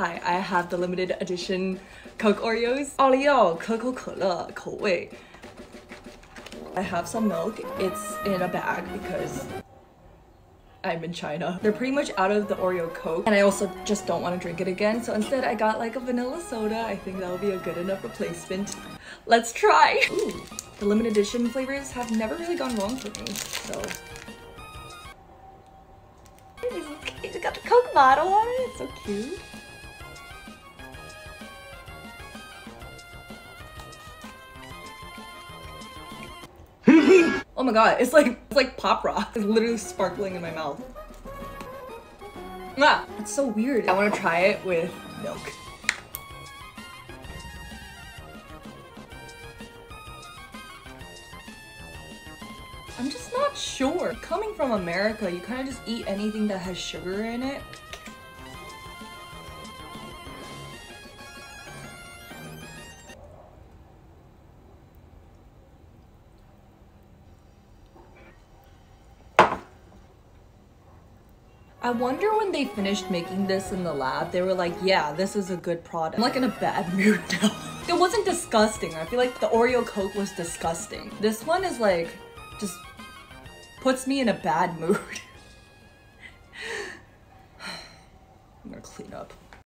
Hi, I have the limited edition Coke Oreos. 奥利奥可口可乐口味. I have some milk. It's in a bag because I'm in China. They're pretty much out of the Oreo Coke and I also just don't want to drink it again. So instead I got like a vanilla soda. I think that'll be a good enough replacement. Let's try. Ooh, the limited edition flavors have never really gone wrong for me. So it's got the Coke bottle on it. It's so cute. Oh my god, it's like it's like pop rock. It's literally sparkling in my mouth. Ah, it's so weird. I want to try it with milk. I'm just not sure. Coming from America, you kind of just eat anything that has sugar in it. I wonder when they finished making this in the lab, they were like, yeah, this is a good product. I'm like in a bad mood now. it wasn't disgusting. I feel like the Oreo Coke was disgusting. This one is like, just puts me in a bad mood. I'm gonna clean up.